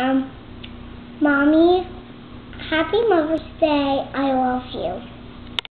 Um, Mommy, happy Mother's Day. I love.